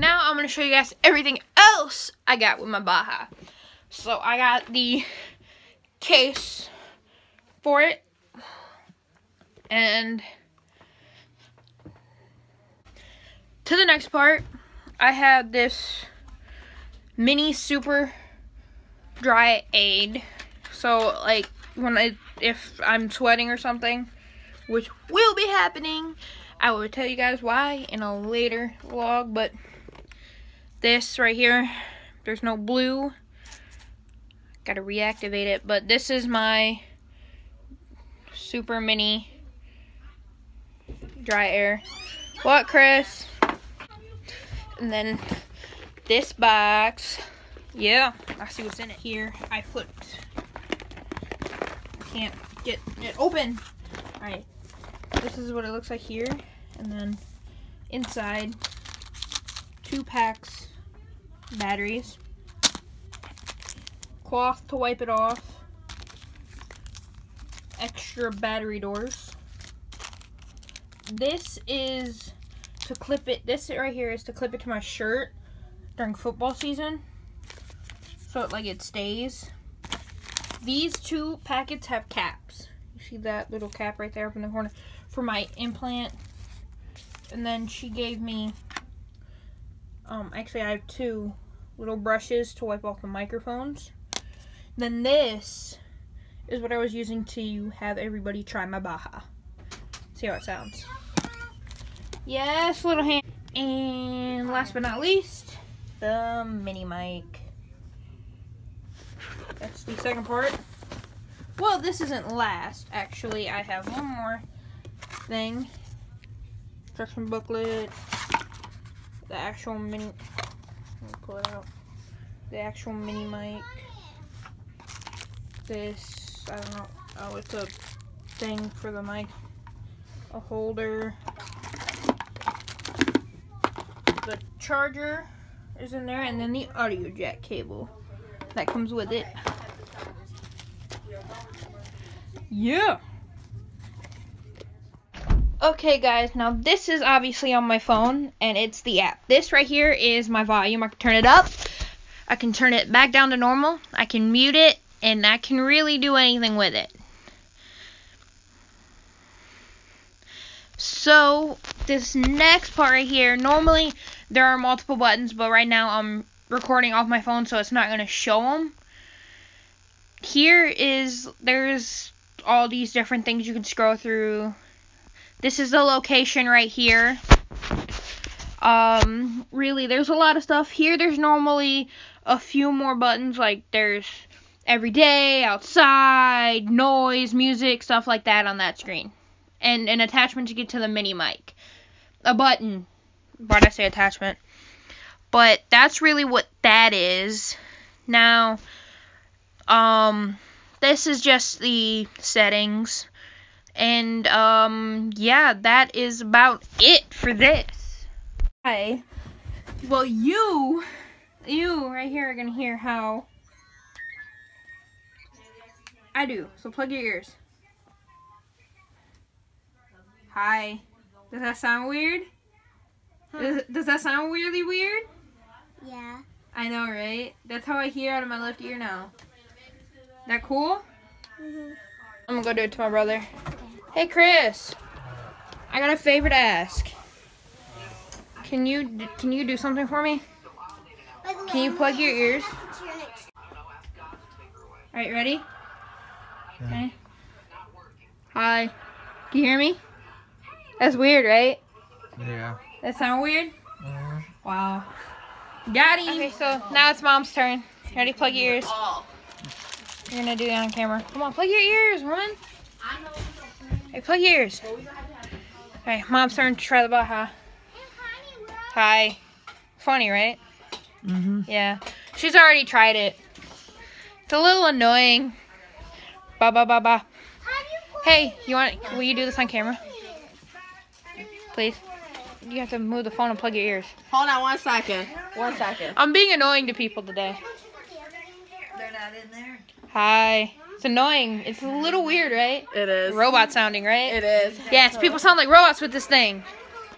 now I'm going to show you guys everything else I got with my Baha. So I got the case for it. And to the next part, I have this mini super dry aid. So like when I if I'm sweating or something, which will be happening, I will tell you guys why in a later vlog, but this right here, there's no blue. Gotta reactivate it, but this is my super mini dry air. What, Chris? And then this box. Yeah, I see what's in it. Here, I put. I can't get it open. Alright, this is what it looks like here. And then inside, two packs batteries, cloth to wipe it off, extra battery doors. This is to clip it, this right here is to clip it to my shirt during football season. So it, like it stays. These two packets have caps. You see that little cap right there up in the corner for my implant. And then she gave me, um, actually I have two little brushes to wipe off the microphones. Then this is what I was using to have everybody try my Baha. See how it sounds. Yes, little hand. And last but not least, the mini mic. That's the second part. Well, this isn't last, actually. I have one more thing. Instruction booklet. The actual mini... Pull it out. The actual mini mic. This, I don't know. Oh, it's a thing for the mic. A holder. The charger is in there, and then the audio jack cable that comes with it. Yeah. Okay guys, now this is obviously on my phone and it's the app. This right here is my volume. I can turn it up. I can turn it back down to normal. I can mute it and I can really do anything with it. So, this next part right here, normally there are multiple buttons, but right now I'm recording off my phone so it's not going to show them. Here is, there's all these different things you can scroll through. This is the location right here. Um, really, there's a lot of stuff. Here there's normally a few more buttons, like there's everyday, outside, noise, music, stuff like that on that screen. And an attachment to get to the mini mic. A button. Why'd I say attachment? But that's really what that is. Now, um, this is just the settings. And, um, yeah, that is about it for this. Hi. Well, you, you right here are going to hear how I do. So plug your ears. Hi. Does that sound weird? Huh? Does, does that sound weirdly weird? Yeah. I know, right? That's how I hear out of my left ear now. That cool? Mm -hmm. I'm gonna go do it to my brother. Hey, Chris. I got a favor to ask. Can you can you do something for me? Can you plug your ears? All right, ready? Okay. Hi. Can you hear me? That's weird, right? Yeah. That sound weird? Mm -hmm. Wow. Got him. Okay, so now it's mom's turn. Ready? Plug your ears. You're gonna do that on camera. Come on, plug your ears, woman. Hey, plug your ears. Okay, mom's turn to try the Baha. Hi. Funny, right? Mm-hmm. Yeah. She's already tried it. It's a little annoying. Ba ba ba ba. Hey, you want? Will you do this on camera? Please. You have to move the phone and plug your ears. Hold on one second. One second. I'm being annoying to people today. They're not in there. Hi. It's annoying. It's a little weird, right? It is. Robot sounding, right? It is. Yes, people sound like robots with this thing.